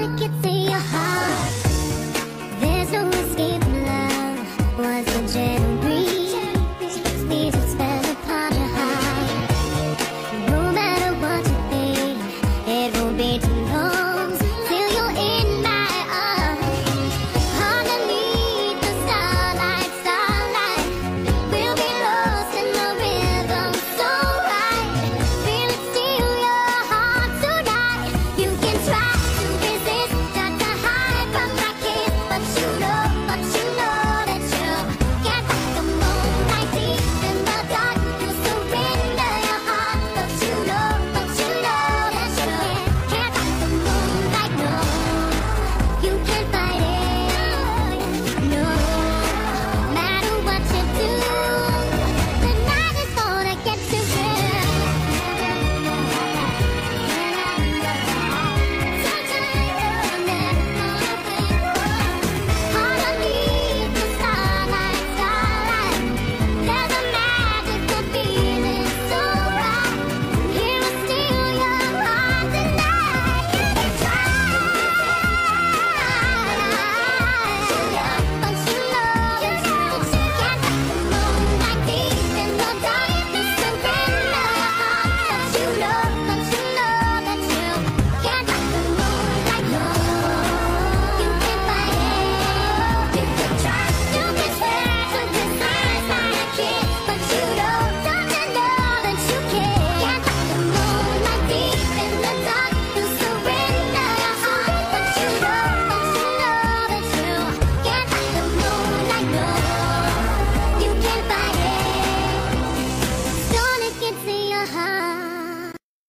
wanna get